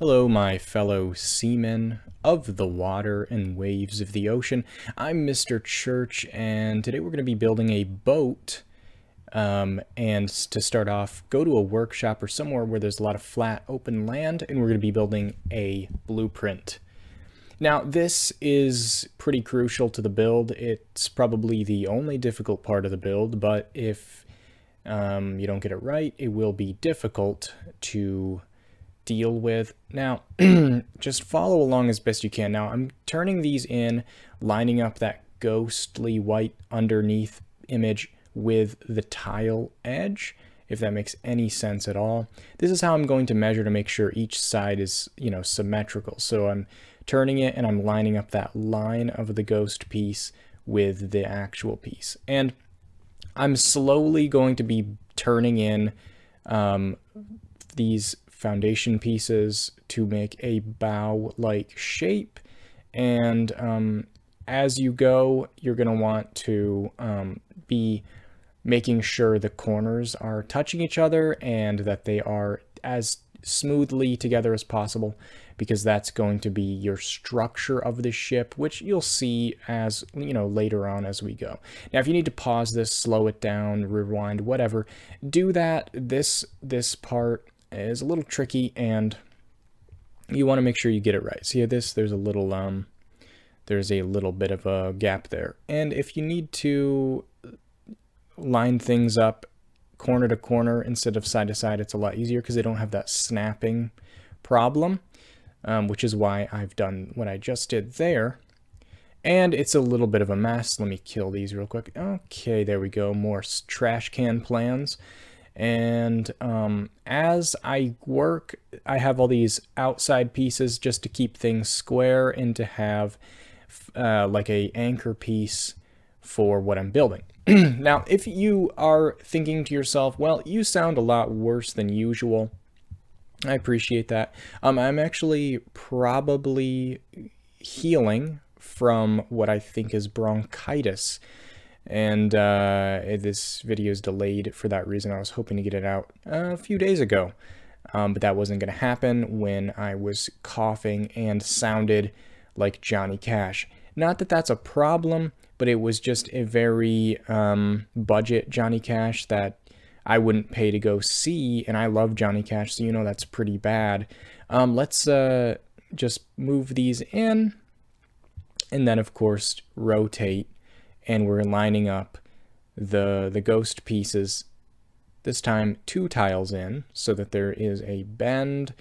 Hello, my fellow seamen of the water and waves of the ocean. I'm Mr. Church, and today we're going to be building a boat. Um, and to start off, go to a workshop or somewhere where there's a lot of flat, open land, and we're going to be building a blueprint. Now, this is pretty crucial to the build. It's probably the only difficult part of the build, but if um, you don't get it right, it will be difficult to deal with. Now, just follow along as best you can. Now, I'm turning these in, lining up that ghostly white underneath image with the tile edge, if that makes any sense at all. This is how I'm going to measure to make sure each side is, you know, symmetrical. So I'm turning it and I'm lining up that line of the ghost piece with the actual piece. And I'm slowly going to be turning in um, these foundation pieces to make a bow-like shape. And um, as you go, you're going to want to um, be making sure the corners are touching each other and that they are as smoothly together as possible because that's going to be your structure of the ship, which you'll see as, you know, later on as we go. Now, if you need to pause this, slow it down, rewind, whatever, do that. This, this part is a little tricky and you want to make sure you get it right. See this? There's a little, um, there's a little bit of a gap there. And if you need to line things up corner to corner instead of side to side, it's a lot easier because they don't have that snapping problem, um, which is why I've done what I just did there. And it's a little bit of a mess. Let me kill these real quick. Okay, there we go. More trash can plans. And um, as I work, I have all these outside pieces just to keep things square and to have uh, like a anchor piece for what I'm building. now, if you are thinking to yourself, well, you sound a lot worse than usual, I appreciate that. Um, I'm actually probably healing from what I think is bronchitis and uh, this video is delayed for that reason. I was hoping to get it out a few days ago, um, but that wasn't going to happen when I was coughing and sounded like Johnny Cash. Not that that's a problem, but it was just a very um, budget Johnny Cash that I wouldn't pay to go see, and I love Johnny Cash, so you know that's pretty bad. Um, let's uh, just move these in, and then of course rotate and we're lining up the, the ghost pieces, this time two tiles in, so that there is a bend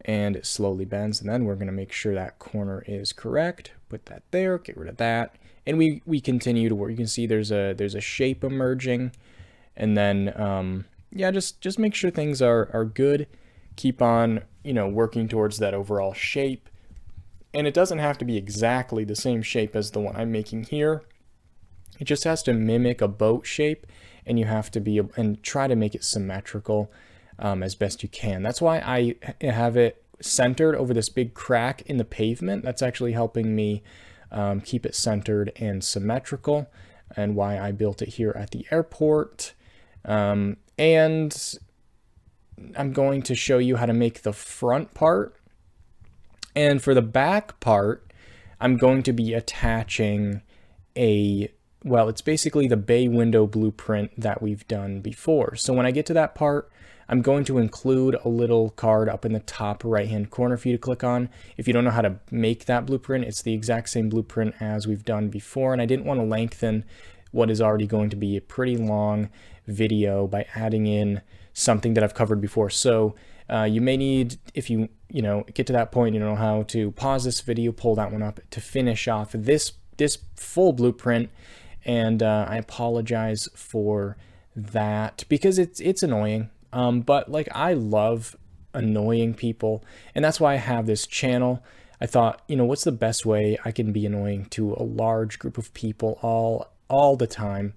and it slowly bends. And then we're going to make sure that corner is correct. Put that there, get rid of that. And we, we continue to work. You can see there's a, there's a shape emerging. And then, um, yeah, just, just make sure things are, are good. Keep on, you know, working towards that overall shape. And it doesn't have to be exactly the same shape as the one I'm making here. It just has to mimic a boat shape and you have to be and try to make it symmetrical um, as best you can. That's why I have it centered over this big crack in the pavement. That's actually helping me um, keep it centered and symmetrical and why I built it here at the airport. Um, and I'm going to show you how to make the front part. And for the back part, I'm going to be attaching a well, it's basically the bay window blueprint that we've done before. So when I get to that part, I'm going to include a little card up in the top right hand corner for you to click on. If you don't know how to make that blueprint, it's the exact same blueprint as we've done before. And I didn't want to lengthen what is already going to be a pretty long video by adding in something that I've covered before. So uh, you may need, if you, you know, get to that point, you know how to pause this video, pull that one up to finish off this, this full blueprint and uh, I apologize for that because it's it's annoying. Um, but like I love annoying people, and that's why I have this channel. I thought, you know, what's the best way I can be annoying to a large group of people all all the time?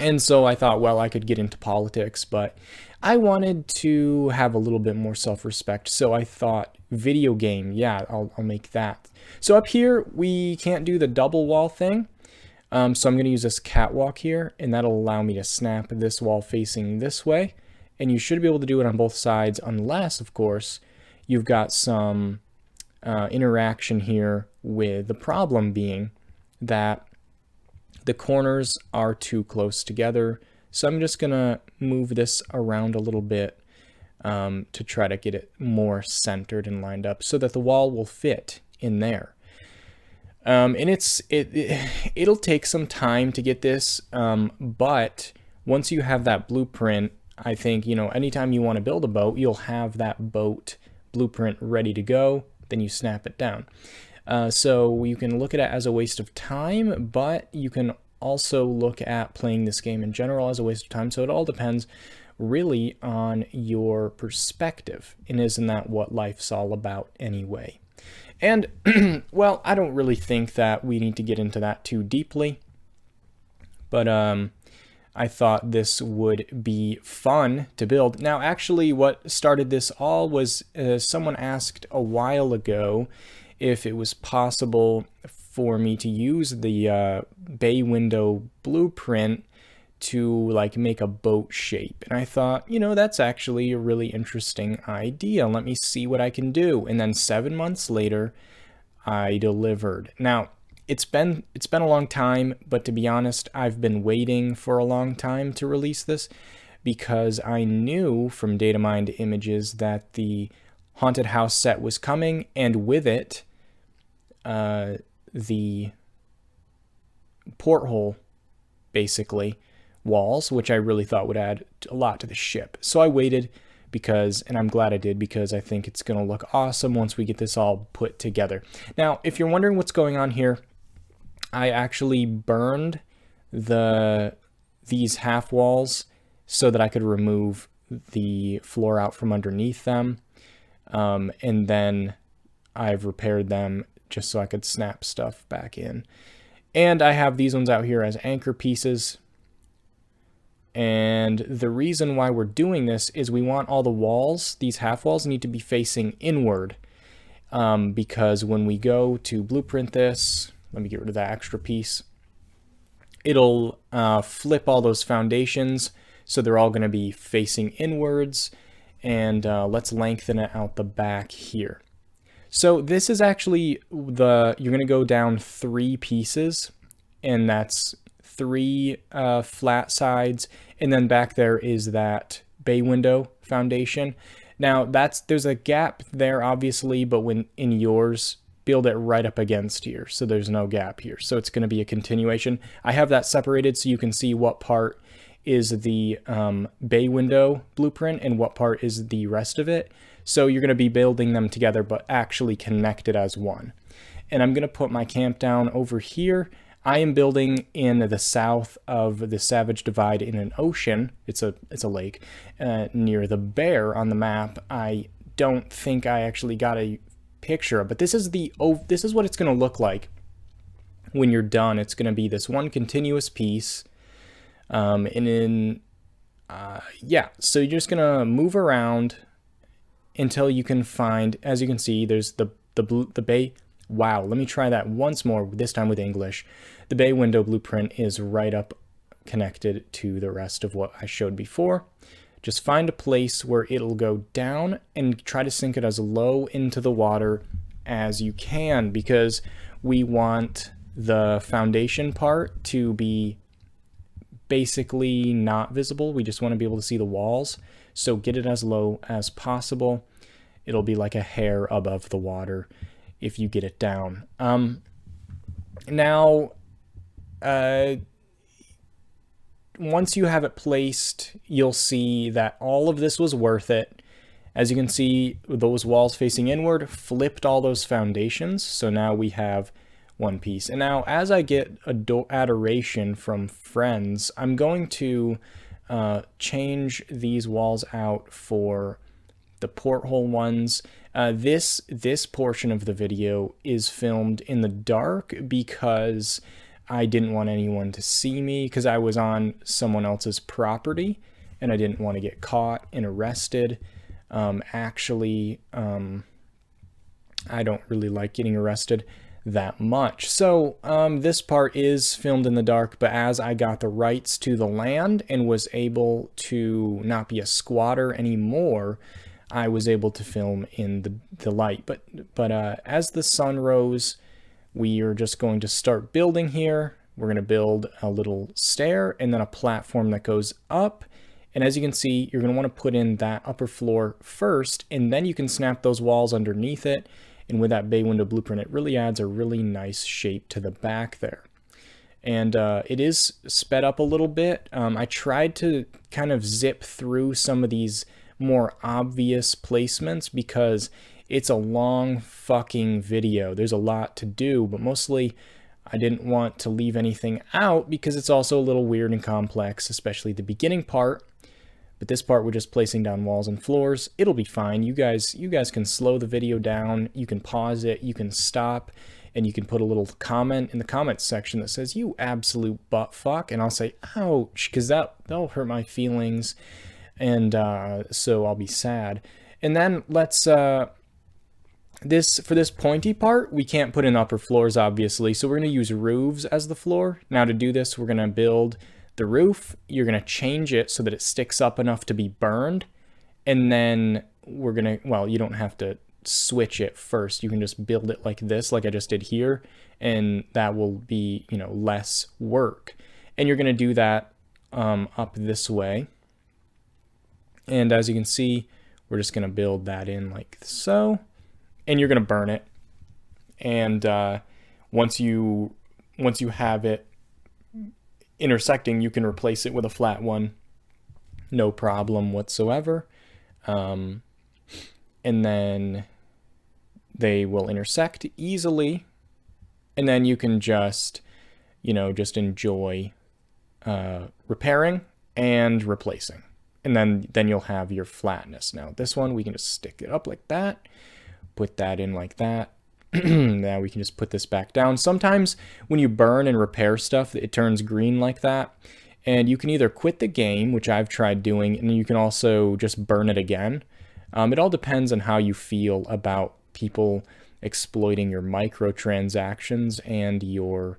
And so I thought, well, I could get into politics, but I wanted to have a little bit more self-respect. So I thought video game, yeah, I'll, I'll make that. So up here, we can't do the double wall thing. Um, so I'm going to use this catwalk here, and that'll allow me to snap this wall facing this way. And you should be able to do it on both sides, unless, of course, you've got some uh, interaction here with the problem being that the corners are too close together. So I'm just gonna move this around a little bit um, to try to get it more centered and lined up so that the wall will fit in there. Um, and it's it, it it'll take some time to get this, um, but once you have that blueprint, I think you know anytime you want to build a boat, you'll have that boat blueprint ready to go. Then you snap it down. Uh, so you can look at it as a waste of time, but you can also look at playing this game in general as a waste of time. So it all depends really on your perspective. And isn't that what life's all about anyway? And, well, I don't really think that we need to get into that too deeply. But um, I thought this would be fun to build. Now, actually, what started this all was uh, someone asked a while ago if it was possible for me to use the uh, bay window blueprint to like make a boat shape. And I thought, you know, that's actually a really interesting idea. Let me see what I can do. And then seven months later, I delivered. Now, it's been it's been a long time, but to be honest, I've been waiting for a long time to release this because I knew from data mined images that the haunted house set was coming, and with it, uh, the porthole, basically, walls, which I really thought would add a lot to the ship. So I waited because, and I'm glad I did because I think it's going to look awesome once we get this all put together. Now, if you're wondering what's going on here, I actually burned the these half walls so that I could remove the floor out from underneath them. Um, and then I've repaired them just so I could snap stuff back in. And I have these ones out here as anchor pieces and the reason why we're doing this is we want all the walls, these half walls need to be facing inward. Um, because when we go to blueprint this, let me get rid of that extra piece, it'll uh, flip all those foundations so they're all going to be facing inwards. And uh, let's lengthen it out the back here. So this is actually the, you're going to go down three pieces and that's three uh, flat sides, and then back there is that bay window foundation. Now that's there's a gap there obviously, but when in yours, build it right up against here, so there's no gap here. So it's going to be a continuation. I have that separated so you can see what part is the um, bay window blueprint and what part is the rest of it. So you're going to be building them together, but actually connected as one. And I'm going to put my camp down over here I am building in the south of the Savage Divide in an ocean. It's a it's a lake uh, near the bear on the map. I don't think I actually got a picture but this is the oh this is what it's going to look like when you're done. It's going to be this one continuous piece, um, and in uh, yeah. So you're just going to move around until you can find, as you can see, there's the the blue, the bay Wow, let me try that once more, this time with English. The bay window blueprint is right up connected to the rest of what I showed before. Just find a place where it'll go down and try to sink it as low into the water as you can because we want the foundation part to be basically not visible. We just want to be able to see the walls. So get it as low as possible. It'll be like a hair above the water if you get it down. Um, now, uh, once you have it placed, you'll see that all of this was worth it. As you can see, those walls facing inward flipped all those foundations. So now we have one piece. And now as I get adoration from friends, I'm going to uh, change these walls out for the porthole ones. Uh, this this portion of the video is filmed in the dark because I didn't want anyone to see me because I was on someone else's property and I didn't want to get caught and arrested. Um, actually, um, I don't really like getting arrested that much. So um, this part is filmed in the dark, but as I got the rights to the land and was able to not be a squatter anymore, I was able to film in the, the light. But, but uh, as the sun rose, we are just going to start building here. We're going to build a little stair and then a platform that goes up. And as you can see, you're going to want to put in that upper floor first, and then you can snap those walls underneath it. And with that bay window blueprint, it really adds a really nice shape to the back there. And uh, it is sped up a little bit. Um, I tried to kind of zip through some of these more obvious placements because it's a long fucking video. There's a lot to do, but mostly I didn't want to leave anything out because it's also a little weird and complex, especially the beginning part. But this part, we're just placing down walls and floors. It'll be fine. You guys, you guys can slow the video down. You can pause it. You can stop and you can put a little comment in the comments section that says, you absolute butt fuck. And I'll say, ouch, because that, that'll hurt my feelings. And uh, so I'll be sad. And then let's, uh, this for this pointy part, we can't put in upper floors, obviously. So we're going to use roofs as the floor. Now to do this, we're going to build the roof. You're going to change it so that it sticks up enough to be burned. And then we're going to, well, you don't have to switch it first. You can just build it like this, like I just did here. And that will be, you know, less work. And you're going to do that um, up this way. And as you can see, we're just going to build that in like so and you're going to burn it. And uh, once you once you have it intersecting, you can replace it with a flat one, no problem whatsoever. Um, and then they will intersect easily, and then you can just, you know, just enjoy uh, repairing and replacing. And then, then you'll have your flatness. Now this one, we can just stick it up like that put that in like that. now we can just put this back down. Sometimes when you burn and repair stuff, it turns green like that. And you can either quit the game, which I've tried doing, and you can also just burn it again. Um, it all depends on how you feel about people exploiting your microtransactions and your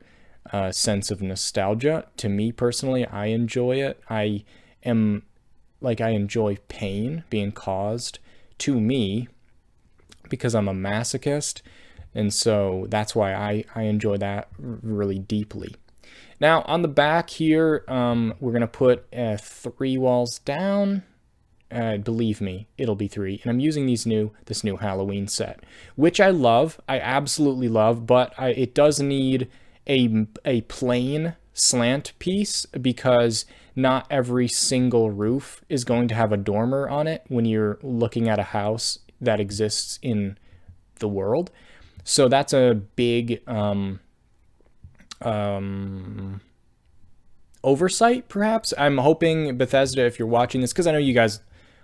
uh, sense of nostalgia. To me personally, I enjoy it. I am like I enjoy pain being caused to me because I'm a masochist. And so that's why I, I enjoy that really deeply. Now on the back here, um, we're going to put uh, three walls down. Uh, believe me, it'll be three. And I'm using these new, this new Halloween set, which I love. I absolutely love, but I, it does need a, a plain slant piece because not every single roof is going to have a dormer on it when you're looking at a house that exists in the world. So that's a big um, um, oversight, perhaps. I'm hoping Bethesda, if you're watching this, because I know you guys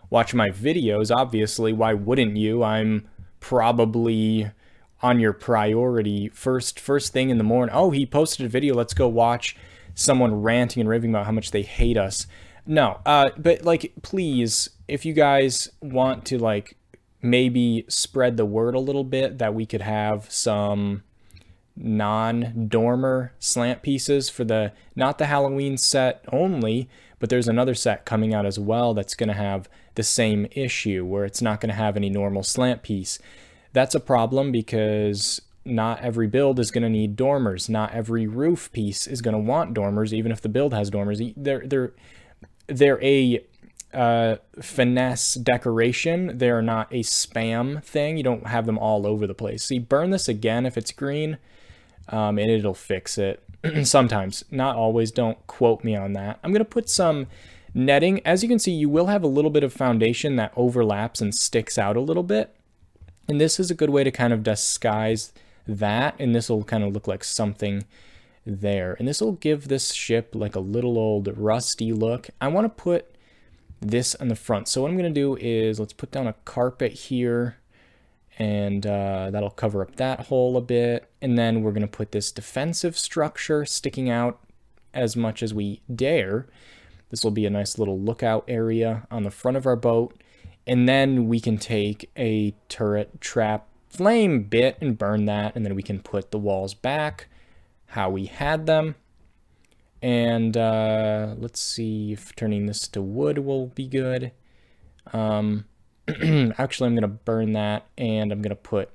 watch my videos, obviously, why wouldn't you? I'm probably on your priority first first thing in the morning. Oh, he posted a video. Let's go watch someone ranting and raving about how much they hate us. No, uh, but like, please, if you guys want to like maybe spread the word a little bit that we could have some non-dormer slant pieces for the not the Halloween set only, but there's another set coming out as well that's going to have the same issue where it's not going to have any normal slant piece. That's a problem because not every build is going to need dormers. Not every roof piece is going to want dormers, even if the build has dormers. They're they're they're a uh, finesse decoration. They're not a spam thing. You don't have them all over the place. See, burn this again if it's green, um, and it'll fix it. Sometimes, not always. Don't quote me on that. I'm going to put some netting. As you can see, you will have a little bit of foundation that overlaps and sticks out a little bit. And this is a good way to kind of disguise that. And this will kind of look like something there. And this will give this ship like a little old rusty look. I want to put this on the front. So what I'm going to do is let's put down a carpet here and uh, that'll cover up that hole a bit. And then we're going to put this defensive structure sticking out as much as we dare. This will be a nice little lookout area on the front of our boat. And then we can take a turret trap flame bit and burn that. And then we can put the walls back how we had them. And uh, let's see if turning this to wood will be good. Um, Actually, I'm going to burn that and I'm going to put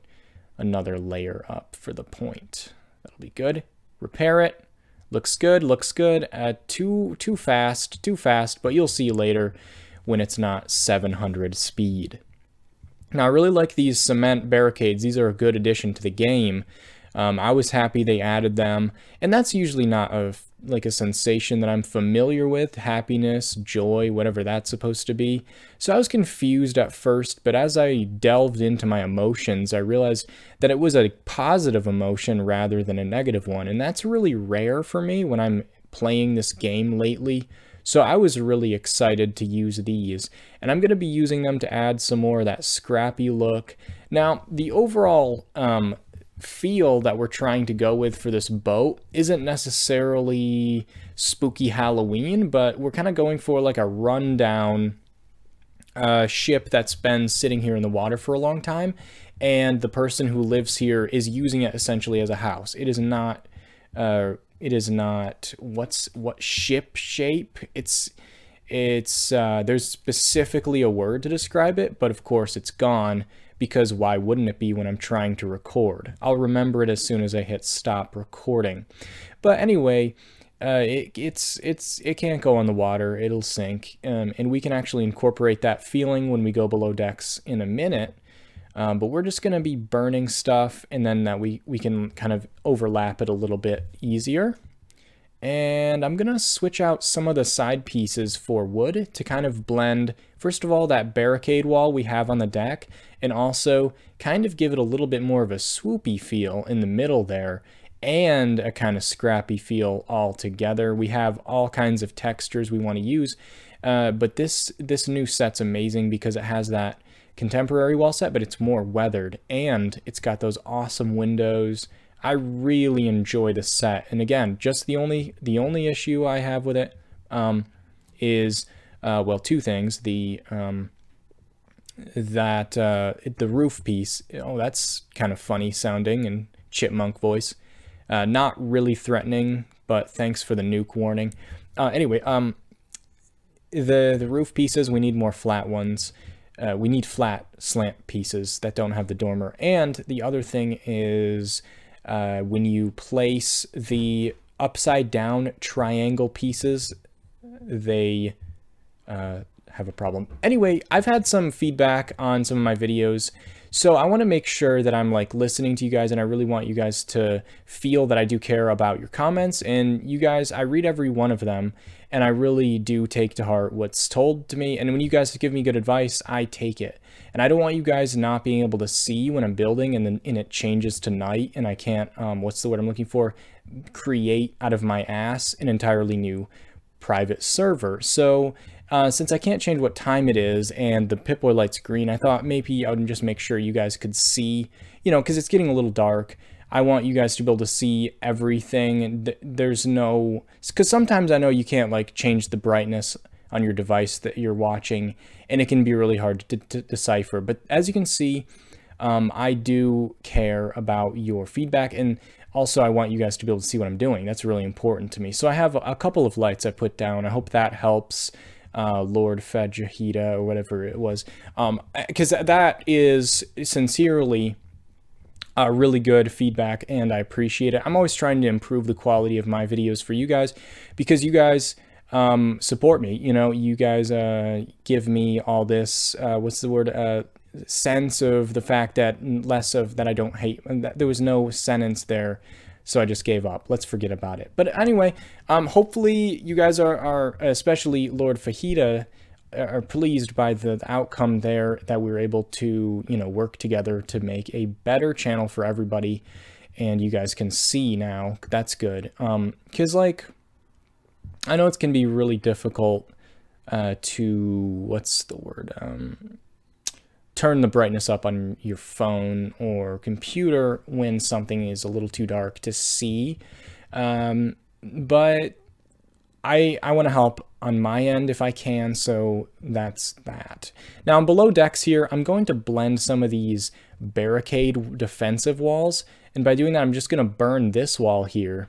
another layer up for the point. That'll be good. Repair it. Looks good, looks good. Uh, too, too fast, too fast, but you'll see later when it's not 700 speed. Now, I really like these cement barricades. These are a good addition to the game. Um, I was happy they added them, and that's usually not a like a sensation that I'm familiar with, happiness, joy, whatever that's supposed to be. So I was confused at first, but as I delved into my emotions, I realized that it was a positive emotion rather than a negative one. And that's really rare for me when I'm playing this game lately. So I was really excited to use these, and I'm going to be using them to add some more of that scrappy look. Now, the overall um, feel that we're trying to go with for this boat isn't necessarily spooky Halloween, but we're kind of going for like a rundown uh, ship that's been sitting here in the water for a long time, and the person who lives here is using it essentially as a house. It is not. Uh, it is not what's what ship shape. It's it's uh, there's specifically a word to describe it, but of course it's gone because why wouldn't it be when I'm trying to record? I'll remember it as soon as I hit stop recording. But anyway, uh, it, it's it's it can't go on the water; it'll sink, um, and we can actually incorporate that feeling when we go below decks in a minute. Um, but we're just going to be burning stuff, and then that we we can kind of overlap it a little bit easier. And I'm to switch out some of the side pieces for wood to kind of blend, first of all, that barricade wall we have on the deck, and also kind of give it a little bit more of a swoopy feel in the middle there, and a kind of scrappy feel all together. We have all kinds of textures we want to use, uh, but this, this new set's amazing because it has that contemporary wall set, but it's more weathered, and it's got those awesome windows, I really enjoy the set. And again, just the only the only issue I have with it um, is uh, well, two things. The um, that uh, the roof piece. Oh, that's kind of funny sounding and chipmunk voice. Uh, not really threatening, but thanks for the nuke warning. Uh, anyway, um, the the roof pieces we need more flat ones. Uh, we need flat slant pieces that don't have the dormer. And the other thing is uh, when you place the upside down triangle pieces, they uh, have a problem. Anyway, I've had some feedback on some of my videos, so I want to make sure that I'm like listening to you guys and I really want you guys to feel that I do care about your comments and you guys, I read every one of them and I really do take to heart what's told to me. And when you guys give me good advice, I take it. And I don't want you guys not being able to see when I'm building and then and it changes to night and I can't, um, what's the word I'm looking for? Create out of my ass an entirely new private server. So uh, since I can't change what time it is and the Pip-Boy light's green, I thought maybe I would just make sure you guys could see, you know, because it's getting a little dark. I want you guys to be able to see everything. There's no, because sometimes I know you can't like change the brightness on your device that you're watching, and it can be really hard to, to decipher. But as you can see, um, I do care about your feedback, and also I want you guys to be able to see what I'm doing. That's really important to me. So I have a couple of lights I put down. I hope that helps. Uh, Lord Fajahida or whatever it was, because um, that is sincerely uh, really good feedback and I appreciate it. I'm always trying to improve the quality of my videos for you guys because you guys um, support me. You know, you guys uh, give me all this, uh, what's the word, uh, sense of the fact that less of that I don't hate. That there was no sentence there, so I just gave up. Let's forget about it. But anyway, um, hopefully you guys are, are especially Lord Fajita, are pleased by the outcome there that we were able to, you know, work together to make a better channel for everybody. And you guys can see now, that's good. Um, cause like, I know it can be really difficult uh, to what's the word? Um, turn the brightness up on your phone or computer when something is a little too dark to see. Um, but I I want to help on my end if I can, so that's that. Now below decks here, I'm going to blend some of these barricade defensive walls, and by doing that, I'm just going to burn this wall here,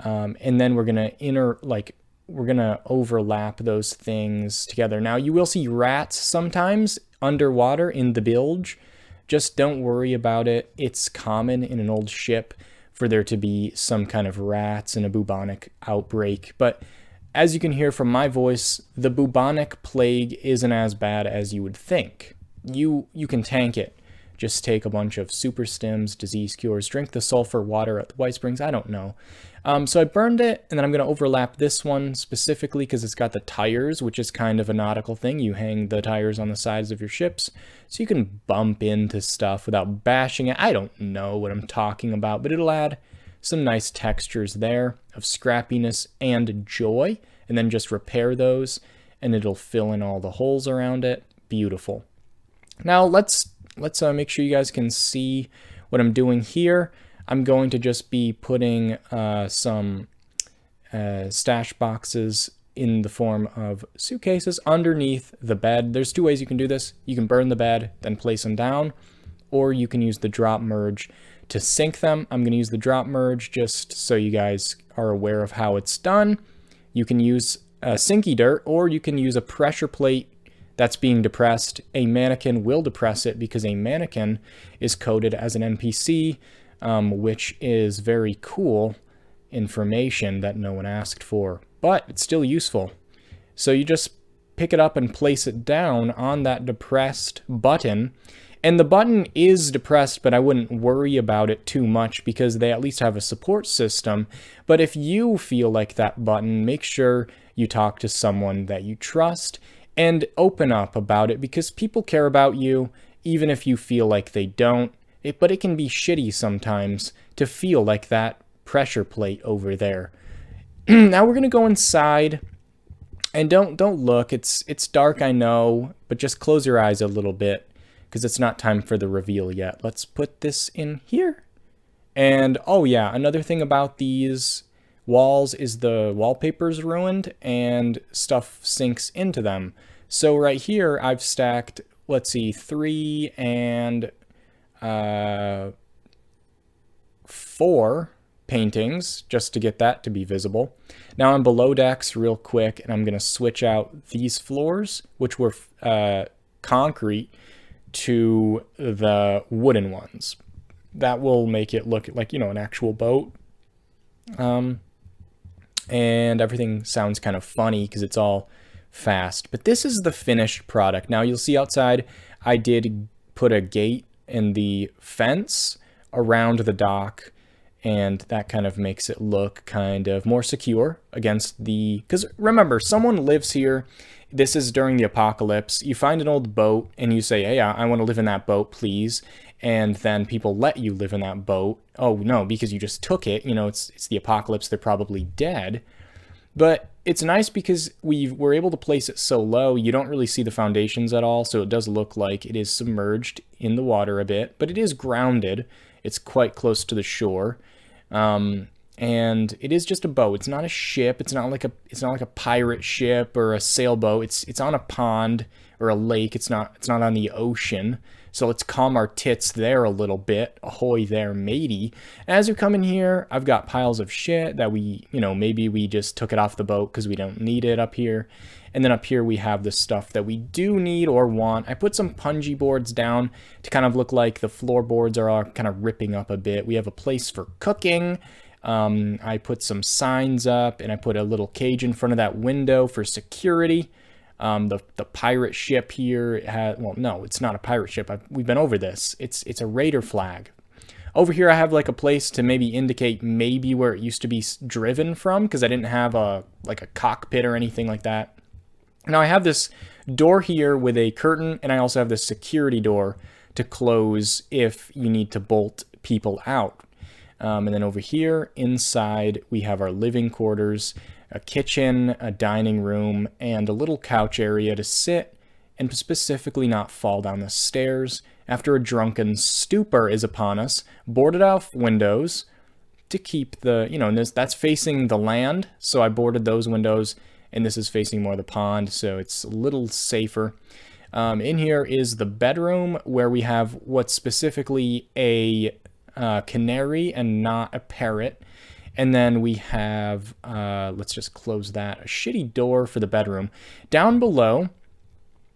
um, and then we're going to inner like we're going to overlap those things together. Now, you will see rats sometimes underwater in the bilge. Just don't worry about it. It's common in an old ship for there to be some kind of rats and a bubonic outbreak. But as you can hear from my voice, the bubonic plague isn't as bad as you would think. You you can tank it. Just take a bunch of super stims, disease cures, drink the sulfur water at the White Springs. I don't know. Um, so I burned it, and then I'm going to overlap this one specifically because it's got the tires, which is kind of a nautical thing. You hang the tires on the sides of your ships, so you can bump into stuff without bashing it. I don't know what I'm talking about, but it'll add some nice textures there of scrappiness and joy, and then just repair those, and it'll fill in all the holes around it. Beautiful. Now let's let's uh, make sure you guys can see what I'm doing here. I'm going to just be putting uh, some uh, stash boxes in the form of suitcases underneath the bed. There's two ways you can do this. You can burn the bed, then place them down, or you can use the drop merge to sync them. I'm going to use the drop merge just so you guys are aware of how it's done. You can use a sinky dirt, or you can use a pressure plate that's being depressed. A mannequin will depress it because a mannequin is coded as an NPC um, which is very cool information that no one asked for, but it's still useful. So you just pick it up and place it down on that depressed button. And the button is depressed, but I wouldn't worry about it too much because they at least have a support system. But if you feel like that button, make sure you talk to someone that you trust and open up about it because people care about you even if you feel like they don't. It, but it can be shitty sometimes to feel like that pressure plate over there. now we're gonna go inside, and don't don't look. It's it's dark, I know, but just close your eyes a little bit because it's not time for the reveal yet. Let's put this in here. And oh yeah, another thing about these walls is the wallpaper's ruined and stuff sinks into them. So right here, I've stacked, let's see, three and uh, four paintings just to get that to be visible. Now I'm below decks real quick and I'm going to switch out these floors, which were uh, concrete, to the wooden ones. That will make it look like, you know, an actual boat. Um, and everything sounds kind of funny because it's all fast. But this is the finished product. Now you'll see outside I did put a gate in the fence around the dock and that kind of makes it look kind of more secure against the because remember someone lives here. This is during the apocalypse. You find an old boat and you say hey i want to live in that boat please and then people let you live in that boat. Oh no because you just took it. You know it's it's the apocalypse. They're probably dead but it's nice because we were able to place it so low, you don't really see the foundations at all, so it does look like it is submerged in the water a bit, but it is grounded. It's quite close to the shore. Um, and it is just a boat. It's not a ship. It's not like a it's not like a pirate ship or a sailboat. It's it's on a pond or a lake. It's not it's not on the ocean. So let's calm our tits there a little bit. Ahoy there, matey. As we come in here, I've got piles of shit that we, you know, maybe we just took it off the boat because we don't need it up here. And then up here we have the stuff that we do need or want. I put some punji boards down to kind of look like the floorboards are all kind of ripping up a bit. We have a place for cooking. Um, I put some signs up and I put a little cage in front of that window for security. Um, the the pirate ship here has well, no, it's not a pirate ship. I've, we've been over this. It's it's a raider flag. Over here, I have like a place to maybe indicate maybe where it used to be driven from because I didn't have a like a cockpit or anything like that. Now I have this door here with a curtain, and I also have this security door to close if you need to bolt people out. Um, and then over here inside, we have our living quarters a kitchen, a dining room, and a little couch area to sit and specifically not fall down the stairs after a drunken stupor is upon us, boarded off windows to keep the, you know, this, that's facing the land, so I boarded those windows, and this is facing more the pond, so it's a little safer. Um, in here is the bedroom where we have what's specifically a uh, canary and not a parrot. And then we have, uh, let's just close that, a shitty door for the bedroom. Down below,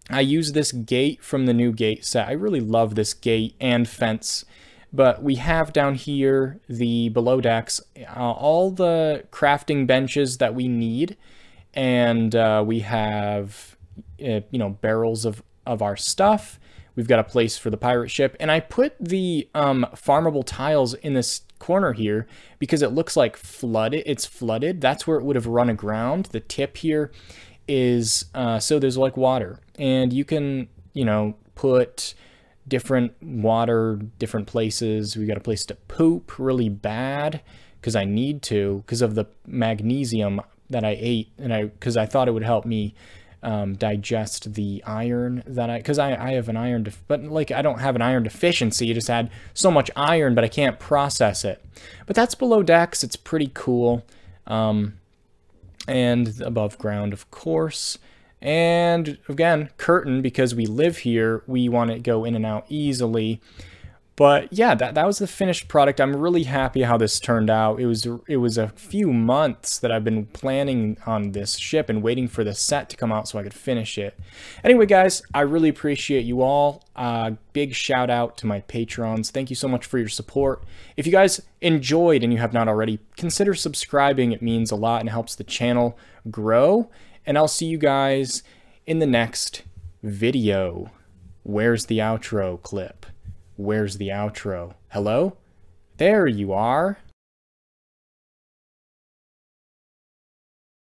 I use this gate from the new gate set. I really love this gate and fence. But we have down here the below decks, uh, all the crafting benches that we need. And uh, we have, uh, you know, barrels of, of our stuff. We've got a place for the pirate ship. And I put the um, farmable tiles in this corner here because it looks like flooded. It's flooded. That's where it would have run aground. The tip here is uh, so there's like water. And you can, you know, put different water, different places. We got a place to poop really bad because I need to because of the magnesium that I ate and I because I thought it would help me um, digest the iron that I, because I, I have an iron, but like I don't have an iron deficiency. You just had so much iron, but I can't process it. But that's below decks. It's pretty cool. Um, and above ground, of course. And again, curtain, because we live here, we want to go in and out easily. But yeah, that, that was the finished product. I'm really happy how this turned out. It was it was a few months that I've been planning on this ship and waiting for the set to come out so I could finish it. Anyway, guys, I really appreciate you all. Uh, big shout out to my patrons. Thank you so much for your support. If you guys enjoyed and you have not already, consider subscribing. It means a lot and helps the channel grow. And I'll see you guys in the next video. Where's the outro clip? Where's the outro? Hello? There you are.